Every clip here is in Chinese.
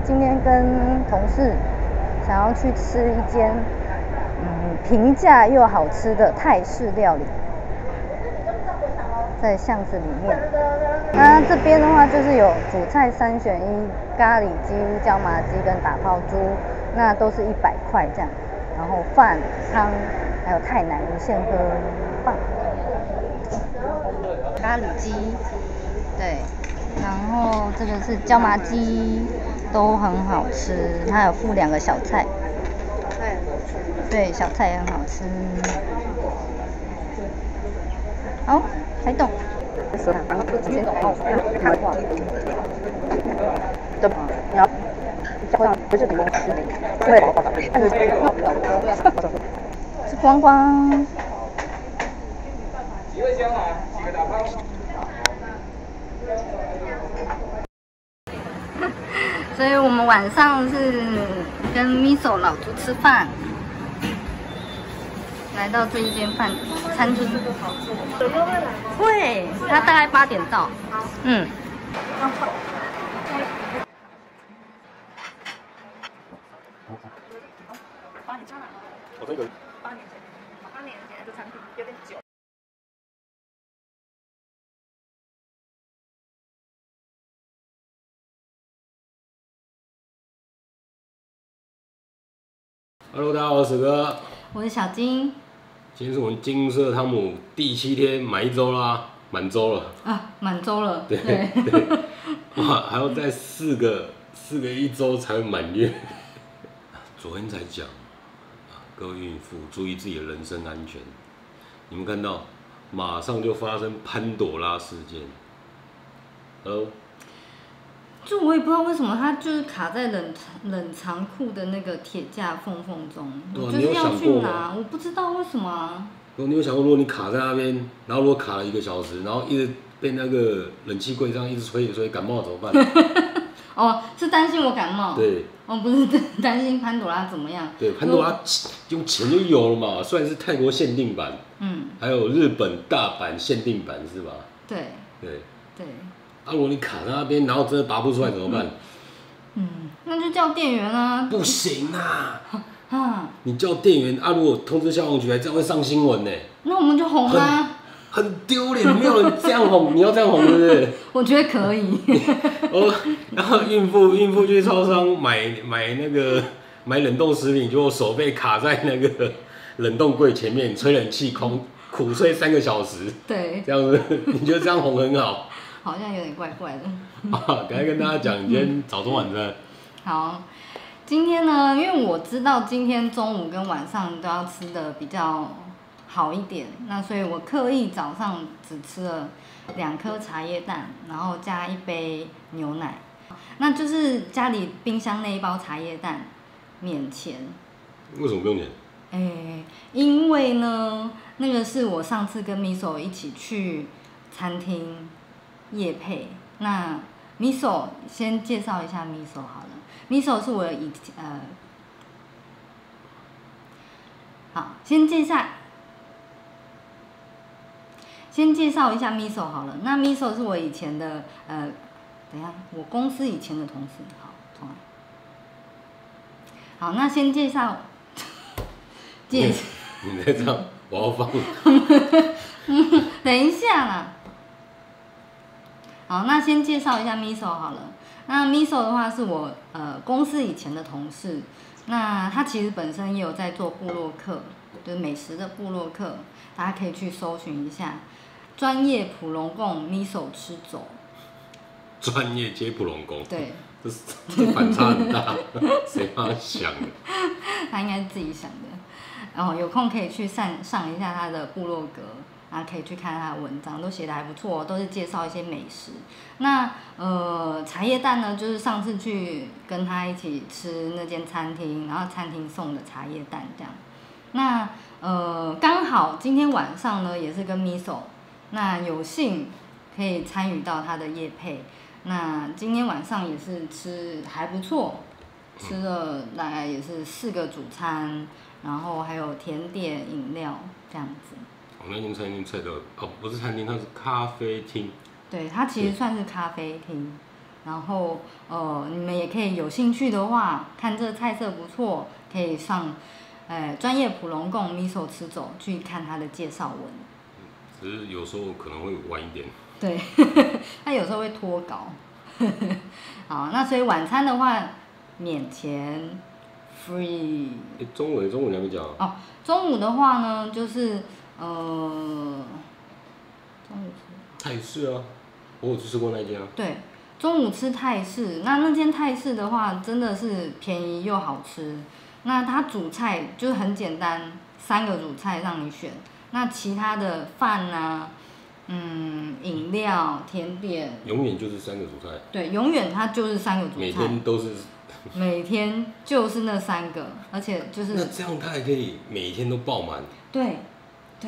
那今天跟同事想要去吃一间嗯平价又好吃的泰式料理，在巷子里面。那这边的话就是有主菜三选一，咖喱鸡、椒麻鸡跟打抛猪，那都是一百块这样。然后饭汤还有泰奶无限喝，棒。咖喱鸡，对，然后这个是椒麻鸡，都很好吃，它有附两个小菜。对，小菜也很好吃。好，开动。然后就直接走，然后看画。对吧？你要这样不是很公司的，因为但是是光光。几位先来，几个打包。所以我们晚上是跟 Miso 老朱吃饭，来到这一间饭餐厅。会，他大概八点到。嗯。我这个。八年前，八年前这餐厅有点久。Hello，大家好，我是史哥。我是小金。今天是我们金色汤姆第七天满一周啦，满周了。啊，满周了。对对。哇，还要再四个四个一周才会满月。昨天才讲，各位孕妇注意自己的人身安全。你们看到，马上就发生潘朵拉事件。Hello。就我也不知道为什么它就是卡在冷冷藏库的那个铁架缝缝中，我就是要去拿，我不知道为什么。如果你有想过，如果你卡在那边，然后如果卡了一个小时，然后一直被那个冷气柜这样一直吹吹，感冒怎么办？哦，是担心我感冒。对。哦，不是 担心潘朵拉怎么样？对，潘朵拉用钱就有了嘛，虽然是泰国限定版，嗯，还有日本大阪限定版是吧？对。对。对。啊，如果你卡在那边，然后真的拔不出来怎么办？嗯，那就叫店员啊。不行啊！啊，你叫店员啊，如果通知消防局，还这样会上新闻呢。那我们就红啊。很丢脸，没有人这样哄，你要这样哄，是不是？我觉得可以。哦，然后孕妇孕妇去超商买买那个买冷冻食品，结果手被卡在那个 冷冻柜前面，吹冷气空苦吹三个小时。对。这样子，你觉得这样哄很好？好像有点怪怪的。啊，赶快跟大家讲，今天早中晚餐。好，今天呢，因为我知道今天中午跟晚上都要吃的比较好一点，那所以我刻意早上只吃了两颗茶叶蛋，然后加一杯牛奶。那就是家里冰箱那一包茶叶蛋免钱。为什么不用钱？哎，因为呢，那个是我上次跟 Miso 一起去餐厅。叶配那 Miso 先介绍一下 Miso 好了，Miso 是我以呃，好，先介绍，先介绍一下 Miso 好了。那 Miso 是我以前的呃，等一下，我公司以前的同事，好，重来。好，那先介绍，介，你在唱，我要放。等一下啦。好，那先介绍一下 Miso 好了。那 Miso 的话是我呃公司以前的同事，那他其实本身也有在做部落客，就是美食的部落客，大家可以去搜寻一下。专业普龙贡 Miso 吃走。专业接普龙贡。对。这是这反差很大，谁帮他想的？他应该是自己想的。然后有空可以去上上一下他的部落格。啊，可以去看他的文章，都写的还不错，都是介绍一些美食。那呃，茶叶蛋呢，就是上次去跟他一起吃那间餐厅，然后餐厅送的茶叶蛋这样。那呃，刚好今天晚上呢，也是跟 Miso，那有幸可以参与到他的夜配。那今天晚上也是吃还不错，吃了大概也是四个主餐，然后还有甜点、饮料这样子。我那间餐厅菜的哦，不是餐厅，它是咖啡厅。对，它其实算是咖啡厅。然后呃，你们也可以有兴趣的话，看这菜色不错，可以上，呃，专业普龙贡 miso 吃走去看它的介绍文。只是有时候可能会晚一点。对，它有时候会脱稿。好，那所以晚餐的话免钱，free。哎，中午中午你还没讲啊？哦，中午的话呢，就是呃，中午吃泰式啊，我有吃过那间啊。对，中午吃泰式，那那间泰式的话，真的是便宜又好吃。那它主菜就是很简单，三个主菜让你选。那其他的饭啊，嗯，饮料、甜点，永远就是三个主菜，对，永远它就是三个主菜每，天都是。每天就是那三个，而且就是那这样它还可以每天都爆满，对，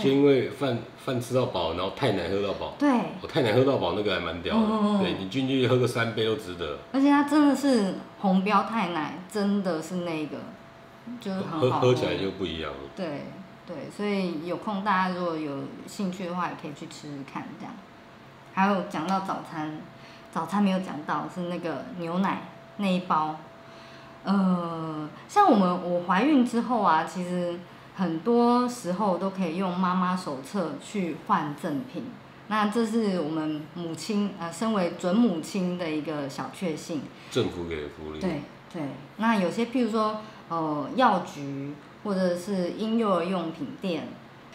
就因为饭饭吃到饱，然后太奶喝到饱。对，我太奶喝到饱那个还蛮屌的，对你进去喝个三杯都值得，而且它真的是红标太奶，真的是那个，就是很喝。好喝起来就不一样了。对对，所以有空大家如果有兴趣的话，也可以去吃吃看这样。还有讲到早餐，早餐没有讲到是那个牛奶那一包，呃，像我们我怀孕之后啊，其实很多时候都可以用妈妈手册去换赠品。那这是我们母亲呃，身为准母亲的一个小确幸。政府给的福利。对对，那有些譬如说呃药局或者是婴幼儿用品店，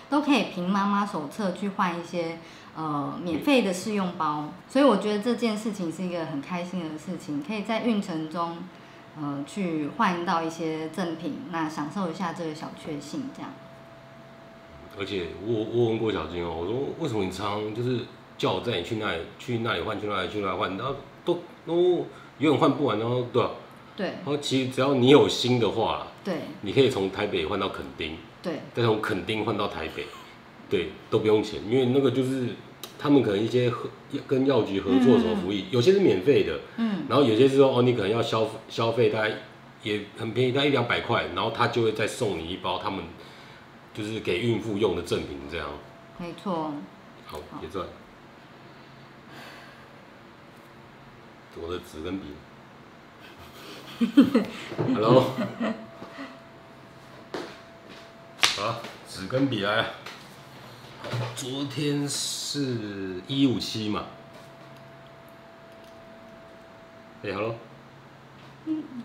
都可以凭妈妈手册去换一些呃免费的试用包，所以我觉得这件事情是一个很开心的事情，可以在孕程中呃去换到一些赠品，那享受一下这个小确幸这样。而且我我问过小金哦，我说为什么你常常就是叫我带你去那里去那里换去那里去那里换，然后都都永远换不完，然后对吧、对。然后其实只要你有心的话，对。你可以从台北换到垦丁，对。再从垦丁换到台北，对，都不用钱，因为那个就是他们可能一些合跟药局合作什么福利，有些是免费的，嗯然后有些是说哦你可能要消消费大概也很便宜，大概一两百块，然后他就会再送你一包他们就是给孕妇用的赠品这样，没错。好结算。我的纸跟笔。Hello。好，纸跟笔来。昨天是一五七嘛？哎、h e l l o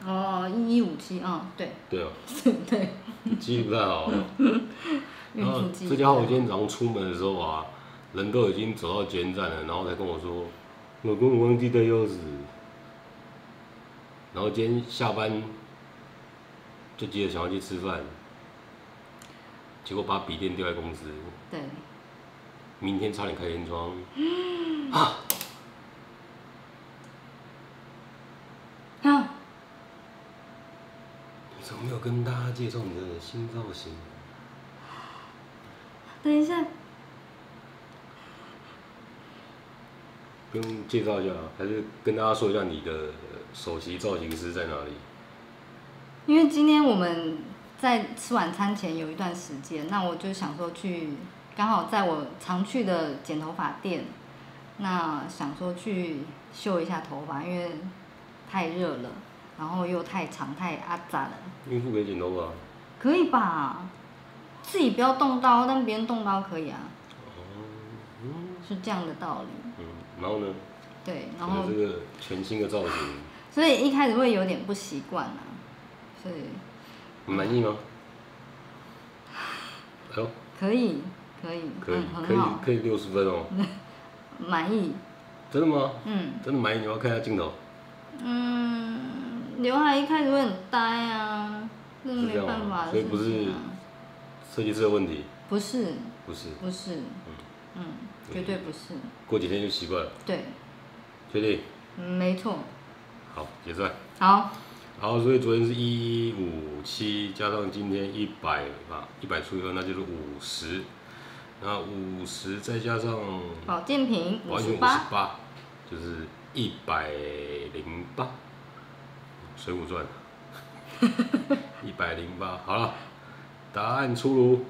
哦，一一五七，啊，对对哦，对，记忆不太好哦。然后这家伙今天早上出门的时候啊，人都已经走到捷运站了，然后才跟我说，老公我忘记带钥匙。然后今天下班就急着想要去吃饭，结果把笔电丢在公司，对，明天差点开天窗。啊！啊，你怎么没有跟大家介绍你的新造型？等一下，不用介绍一下啊，还是跟大家说一下你的首席造型师在哪里？因为今天我们在吃晚餐前有一段时间，那我就想说去，刚好在我常去的剪头发店，那想说去修一下头发，因为太热了，然后又太长太阿杂了，孕妇可以剪头发。可以吧？自己不要动刀，但别人动刀可以啊，哦，嗯是这样的道理。嗯，然后呢？对，然后这个全新的造型，所以一开始会有点不习惯啊，所以你满意吗？哎呦，可以可以，可以嗯，可以可以六十分哦，满意，真的吗？嗯。真的满意？你要看一下镜头，嗯，刘海一开始会很呆啊，是这样吗？办法的所以不是设计师的问题，不是。不是，不是，嗯，绝对不是，过几天就习惯了，对，确定？嗯没错，好，结算。好，好，所以昨天是一五七，加上今天一百吧，一百除以二，那就是五十。那五十再加上保健品五十八，就是一百零八，《水浒传 》一百零八。好了，答案出炉，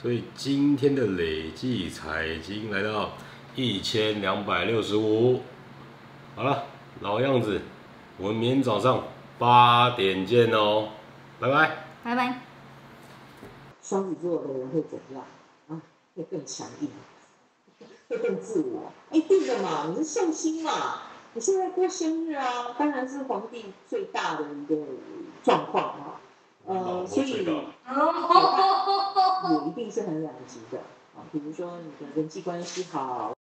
所以今天的累计彩金来到一千两百六十五。好了，老样子，我们明天早上八点见哦，拜拜。拜拜。双子座的人会怎样啊？会更强硬，会 更自我。一，定的嘛，你是寿星嘛，你现在过生日啊，当然是皇帝最大的一个状况啊。呃，所以也一定是很两极的啊。比如说你的人际关系好，